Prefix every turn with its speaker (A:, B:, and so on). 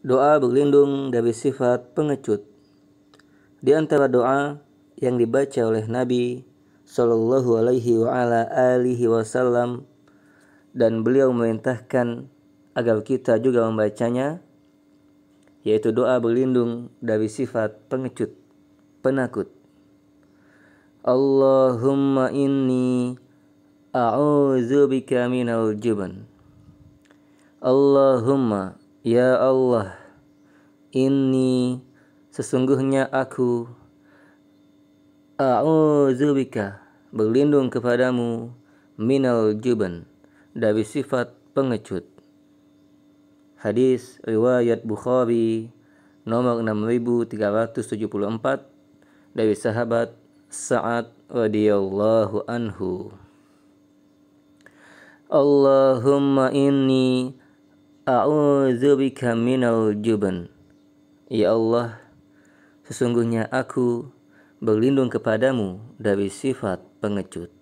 A: Doa berlindung dari sifat pengecut. Di antara doa yang dibaca oleh Nabi Shallallahu Alaihi wa ala alihi Wasallam dan beliau memerintahkan agar kita juga membacanya yaitu doa berlindung dari sifat pengecut, penakut. Allahumma inni a'udzubika minal juban. Allahumma Ya Allah, ini sesungguhnya aku a'udzubika berlindung kepadamu minal juban dari sifat pengecut. Hadis riwayat Bukhari nomor 6374 dari sahabat Sa'ad radhiyallahu anhu. Allahumma inni A'udzubika minal juban. Ya Allah, sesungguhnya aku berlindung kepadamu dari sifat pengecut.